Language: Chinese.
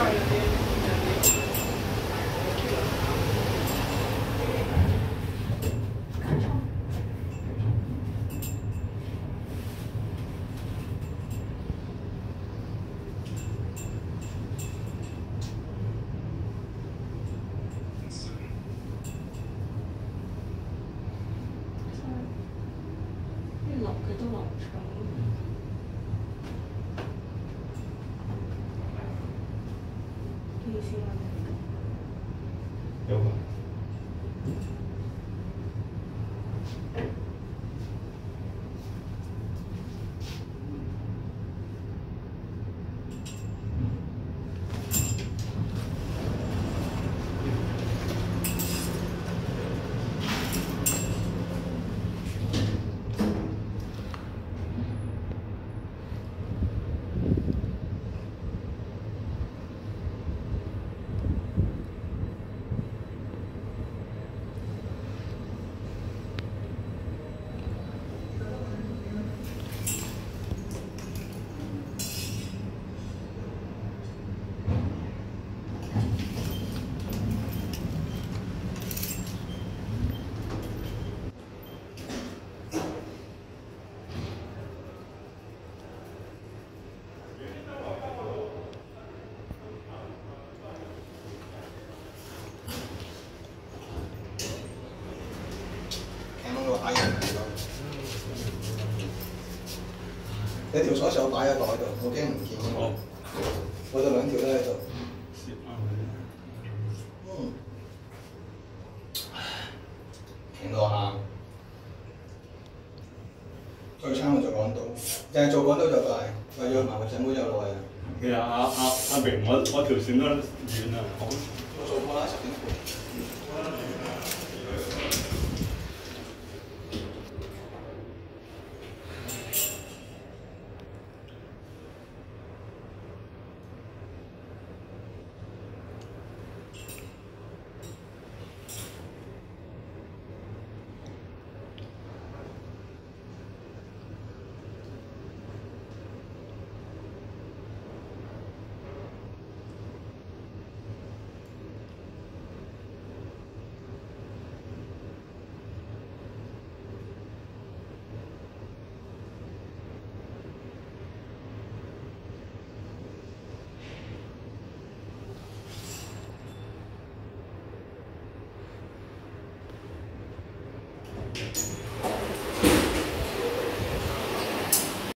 I love. Eu... o 你條鎖匙我擺喺袋度，我驚唔見哦。我就兩條都喺度。攝翻佢。嗯。停到下。最差我做港島，淨係做港島就快，為咗埋個細妹就耐啊。其實阿阿阿明，我我條線都遠啊，好。我做過啦，十點半。